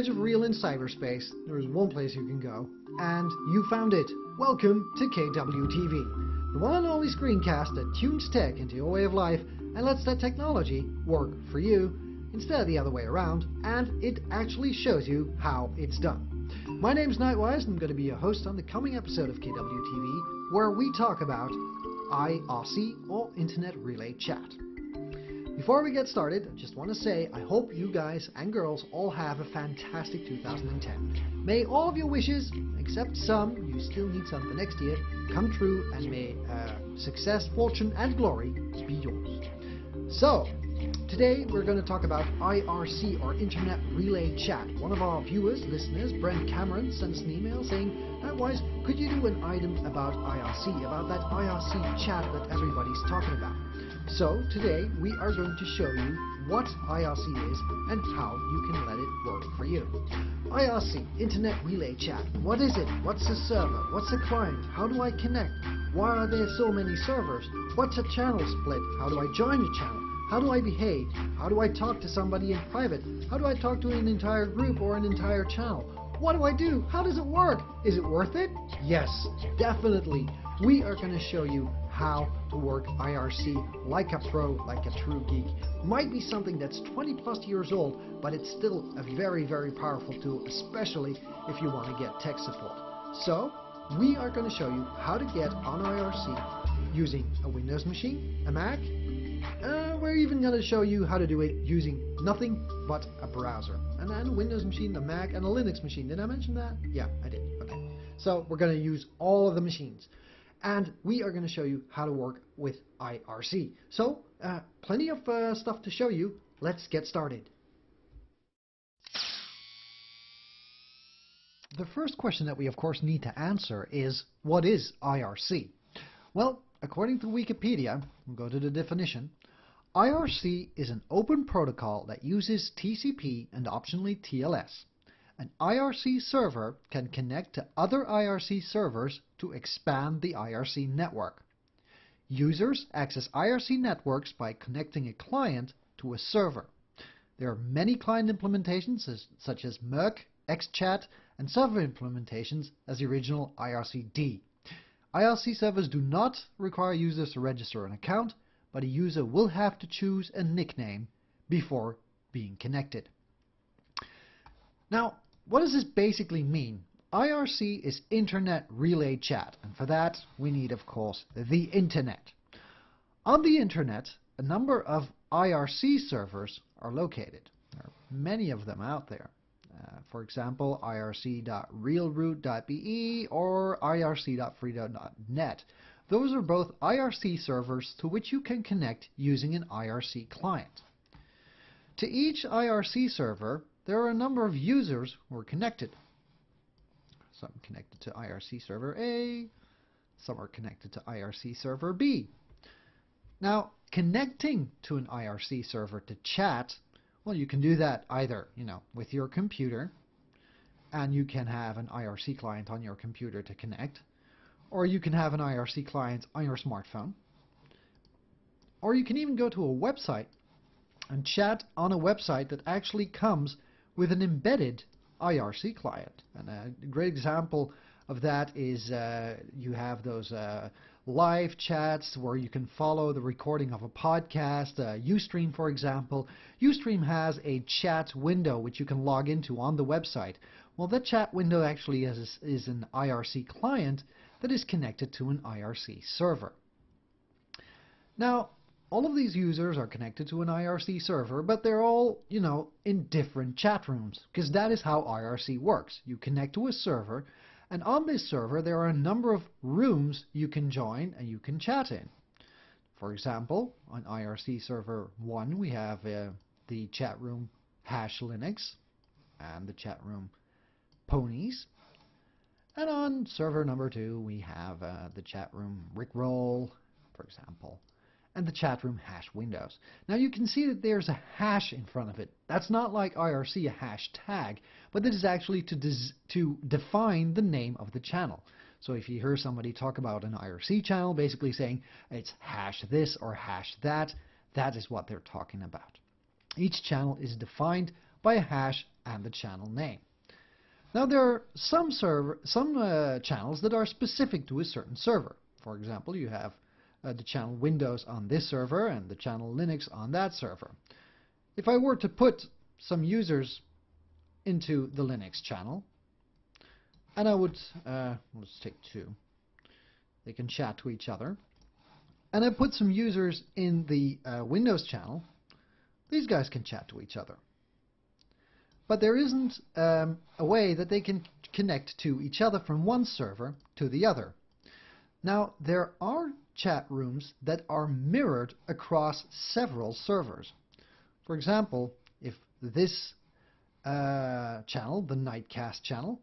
edge of real in cyberspace, there is one place you can go, and you found it. Welcome to KWTV, the one and only screencast that tunes tech into your way of life and lets that technology work for you instead of the other way around, and it actually shows you how it's done. My name's Knightwise, and I'm going to be your host on the coming episode of KWTV, where we talk about IRC or Internet Relay Chat. Before we get started, I just want to say I hope you guys and girls all have a fantastic 2010. May all of your wishes, except some, you still need some for next year, come true and may uh, success, fortune, and glory be yours. So, Today we're going to talk about IRC or Internet Relay Chat. One of our viewers, listeners, Brent Cameron, sent us an email saying, Knightwise, could you do an item about IRC, about that IRC chat that everybody's talking about? So today we are going to show you what IRC is and how you can let it work for you. IRC, Internet Relay Chat. What is it? What's a server? What's a client? How do I connect? Why are there so many servers? What's a channel split? How do I join a channel? How do I behave? How do I talk to somebody in private? How do I talk to an entire group or an entire channel? What do I do? How does it work? Is it worth it? Yes, definitely. We are going to show you how to work IRC like a pro, like a true geek. Might be something that's 20 plus years old, but it's still a very, very powerful tool, especially if you want to get tech support. So, we are going to show you how to get on IRC using a Windows machine, a Mac, uh, we're even going to show you how to do it using nothing but a browser. And then a Windows machine, a Mac, and a Linux machine. Did I mention that? Yeah, I did. Okay. So we're going to use all of the machines. And we are going to show you how to work with IRC. So, uh, plenty of uh, stuff to show you. Let's get started. The first question that we of course need to answer is, what is IRC? Well, according to Wikipedia, we'll go to the definition, IRC is an open protocol that uses TCP and optionally TLS. An IRC server can connect to other IRC servers to expand the IRC network. Users access IRC networks by connecting a client to a server. There are many client implementations such as mIRC, XChat, and server implementations as the original IRC-D. IRC servers do not require users to register an account, but a user will have to choose a nickname before being connected. Now, what does this basically mean? IRC is Internet Relay Chat, and for that we need, of course, the Internet. On the Internet, a number of IRC servers are located. There are many of them out there. Uh, for example, irc.realroot.be or irc.free.net. Those are both IRC servers to which you can connect using an IRC client. To each IRC server, there are a number of users who are connected. Some connected to IRC server A, some are connected to IRC server B. Now, connecting to an IRC server to chat, well, you can do that either, you know, with your computer, and you can have an IRC client on your computer to connect, or you can have an IRC client on your smartphone. Or you can even go to a website and chat on a website that actually comes with an embedded IRC client. And a great example of that is uh, you have those uh, live chats where you can follow the recording of a podcast. Uh, Ustream, for example. Ustream has a chat window which you can log into on the website. Well, that chat window actually is, is an IRC client that is connected to an IRC server. Now, all of these users are connected to an IRC server, but they're all, you know, in different chat rooms, because that is how IRC works. You connect to a server, and on this server there are a number of rooms you can join and you can chat in. For example, on IRC server 1 we have uh, the chat room hash Linux and the chat room ponies and on server number two, we have uh, the chat room Rickroll, for example, and the chat room hash Windows. Now you can see that there's a hash in front of it. That's not like IRC, a hash tag, but this is actually to, to define the name of the channel. So if you hear somebody talk about an IRC channel, basically saying it's hash this or hash that, that is what they're talking about. Each channel is defined by a hash and the channel name. Now there are some server, some uh, channels that are specific to a certain server. For example, you have uh, the channel Windows on this server and the channel Linux on that server. If I were to put some users into the Linux channel, and I would, uh, let's take two, they can chat to each other, and I put some users in the uh, Windows channel, these guys can chat to each other. But there isn't um, a way that they can connect to each other from one server to the other. Now, there are chat rooms that are mirrored across several servers. For example, if this uh, channel, the Knightcast channel,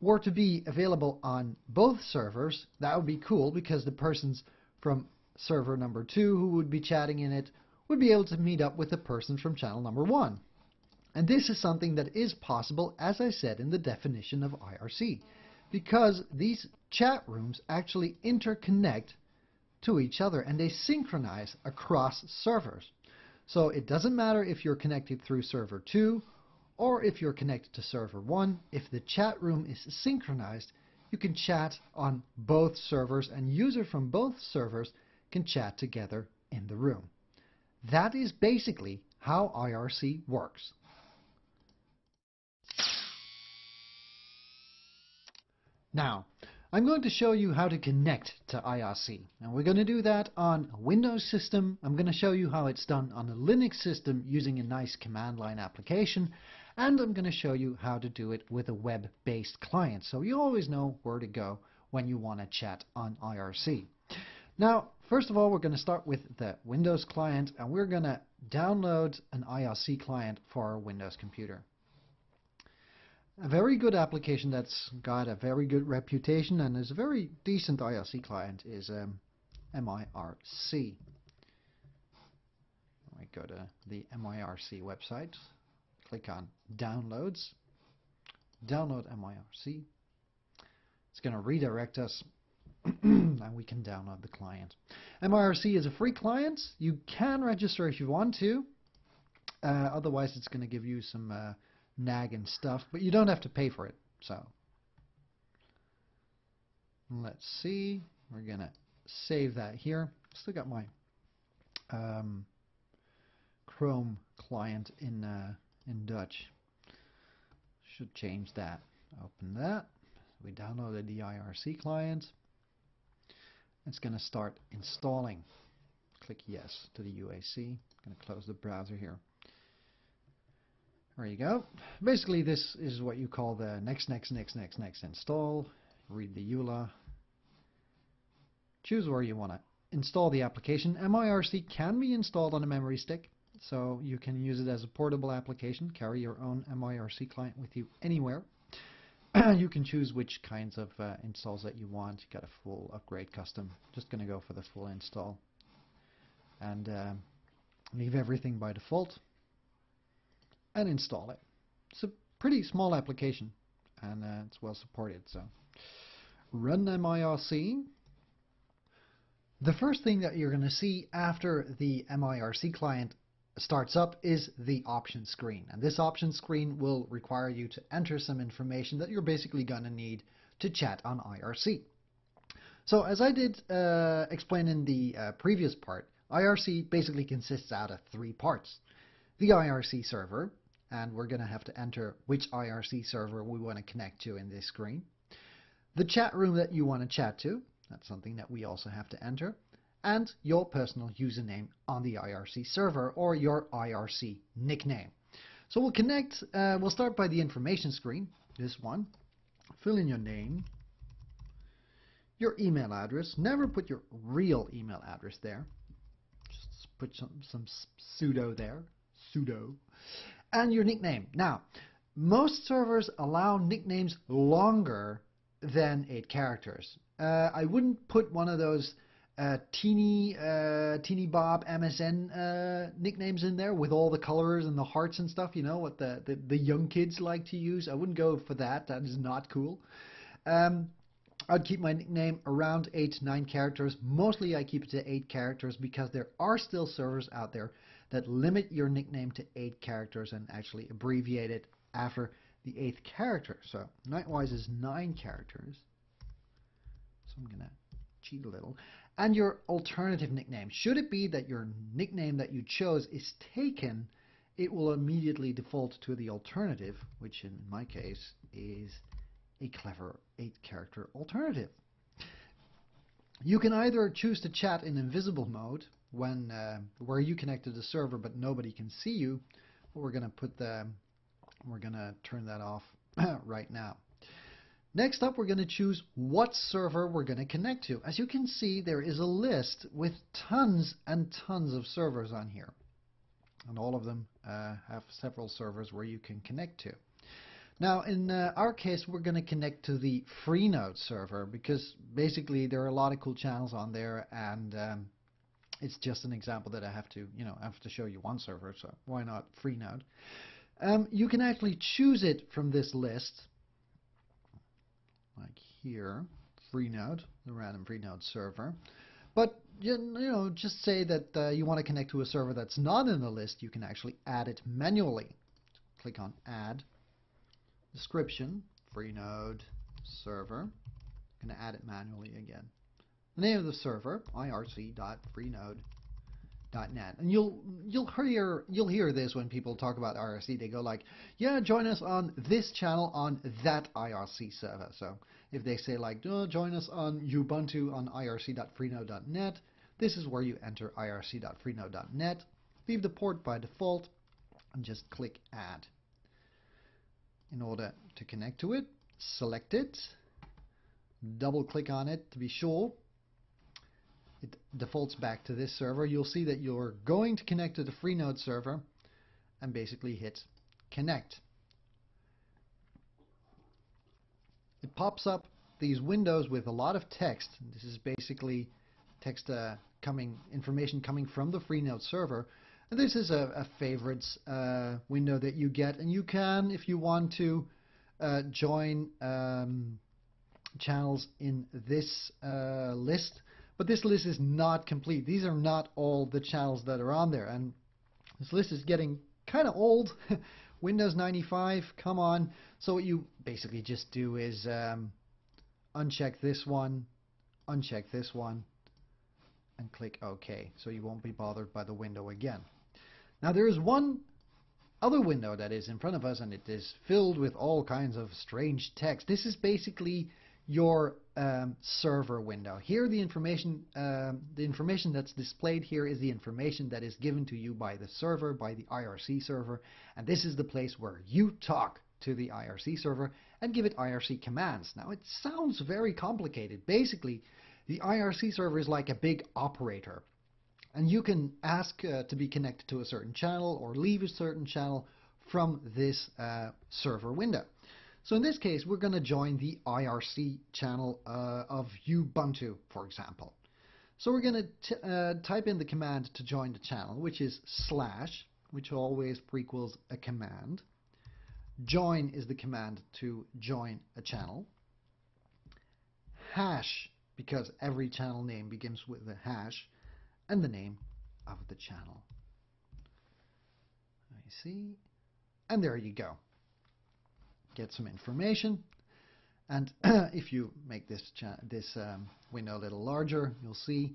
were to be available on both servers, that would be cool because the persons from server number two who would be chatting in it would be able to meet up with the person from channel number one. And this is something that is possible, as I said in the definition of IRC, because these chat rooms actually interconnect to each other and they synchronize across servers. So it doesn't matter if you're connected through server 2 or if you're connected to server 1, if the chat room is synchronized, you can chat on both servers and users from both servers can chat together in the room. That is basically how IRC works. Now, I'm going to show you how to connect to IRC. And we're going to do that on a Windows system. I'm going to show you how it's done on a Linux system using a nice command line application. And I'm going to show you how to do it with a web-based client. So you always know where to go when you want to chat on IRC. Now, first of all, we're going to start with the Windows client. And we're going to download an IRC client for our Windows computer. A very good application that's got a very good reputation and is a very decent IRC client is um, MIRC. I go to the MIRC website, click on Downloads, download MIRC. It's going to redirect us and we can download the client. MIRC is a free client. You can register if you want to. Uh, otherwise, it's going to give you some uh, nagging stuff, but you don't have to pay for it. So let's see. We're going to save that here. Still got my um, Chrome client in uh, in Dutch. Should change that. Open that. We downloaded the IRC client. It's going to start installing. Click yes to the UAC. I'm going to close the browser here. There you go. Basically, this is what you call the next, next, next, next, next install. Read the EULA. Choose where you want to install the application. MIRC can be installed on a memory stick, so you can use it as a portable application. Carry your own MIRC client with you anywhere. you can choose which kinds of uh, installs that you want. You got a full upgrade custom. Just going to go for the full install and uh, leave everything by default and install it. It's a pretty small application and uh, it's well supported. So run MIRC. The first thing that you're going to see after the MIRC client starts up is the option screen. And this option screen will require you to enter some information that you're basically going to need to chat on IRC. So as I did uh, explain in the uh, previous part, IRC basically consists out of three parts. The IRC server, and we're going to have to enter which IRC server we want to connect to in this screen. The chat room that you want to chat to, that's something that we also have to enter, and your personal username on the IRC server or your IRC nickname. So we'll connect, uh, we'll start by the information screen, this one. Fill in your name, your email address. Never put your real email address there. Just put some, some pseudo there, pseudo and your nickname. Now, most servers allow nicknames longer than eight characters. Uh, I wouldn't put one of those uh, teeny uh, teeny Bob MSN uh, nicknames in there with all the colors and the hearts and stuff. You know what the, the, the young kids like to use. I wouldn't go for that. That is not cool. Um, I'd keep my nickname around eight nine characters. Mostly I keep it to eight characters because there are still servers out there that limit your nickname to eight characters and actually abbreviate it after the eighth character. So Knightwise is nine characters. So I'm going to cheat a little. And your alternative nickname. Should it be that your nickname that you chose is taken, it will immediately default to the alternative, which in my case is a clever eight character alternative. You can either choose to chat in invisible mode when uh, where you connect to the server but nobody can see you. We're going to put the we're going to turn that off right now. Next up, we're going to choose what server we're going to connect to. As you can see, there is a list with tons and tons of servers on here. And all of them uh, have several servers where you can connect to. Now, in uh, our case, we're going to connect to the Freenode server because basically there are a lot of cool channels on there, and um, it's just an example that I have to, you know, have to show you one server, so why not Freenode? Um, you can actually choose it from this list, like here, Freenode, the random Freenode server. But you know, just say that uh, you want to connect to a server that's not in the list, you can actually add it manually. Click on Add description, Freenode server. I'm going to add it manually again. The name of the server, irc.freenode.net. And you'll you'll hear you'll hear this when people talk about IRC. They go like, "Yeah, join us on this channel on that IRC server." So if they say like, oh, "Join us on Ubuntu on irc.freenode.net," this is where you enter irc.freenode.net. Leave the port by default and just click Add in order to connect to it. Select it, double click on it to be sure. It defaults back to this server. You'll see that you're going to connect to the Freenode server and basically hit connect. It pops up these windows with a lot of text. This is basically text uh, coming, information coming from the Freenode server And this is a, a favorites uh, window that you get, and you can, if you want to, uh, join um, channels in this uh, list. But this list is not complete. These are not all the channels that are on there, and this list is getting kind of old. Windows 95, come on. So what you basically just do is um, uncheck this one, uncheck this one, and click OK. So you won't be bothered by the window again. Now there is one other window that is in front of us and it is filled with all kinds of strange text. This is basically your um, server window. Here the information um, the information that's displayed here is the information that is given to you by the server, by the IRC server, and this is the place where you talk to the IRC server and give it IRC commands. Now it sounds very complicated. Basically, the IRC server is like a big operator. And you can ask uh, to be connected to a certain channel or leave a certain channel from this uh, server window. So in this case, we're going to join the IRC channel uh, of Ubuntu, for example. So we're going to uh, type in the command to join the channel, which is slash, which always prequels a command. Join is the command to join a channel. Hash, because every channel name begins with a hash and the name of the channel. I see. And there you go. Get some information. And if you make this, this um, window a little larger, you'll see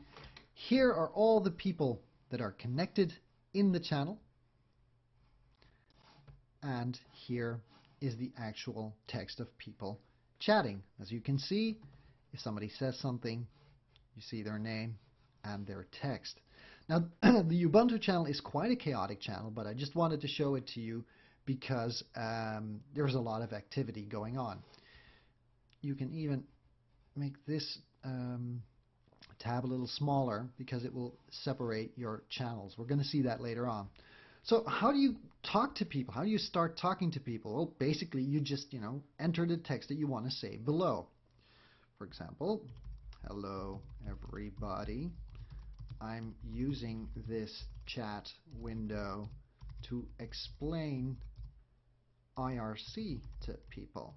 here are all the people that are connected in the channel. And here is the actual text of people chatting. As you can see, if somebody says something, you see their name, and their text. Now, the Ubuntu channel is quite a chaotic channel, but I just wanted to show it to you because um, there's a lot of activity going on. You can even make this um, tab a little smaller because it will separate your channels. We're going to see that later on. So how do you talk to people? How do you start talking to people? Well, basically you just, you know, enter the text that you want to say below. For example, hello everybody. I'm using this chat window to explain IRC to people.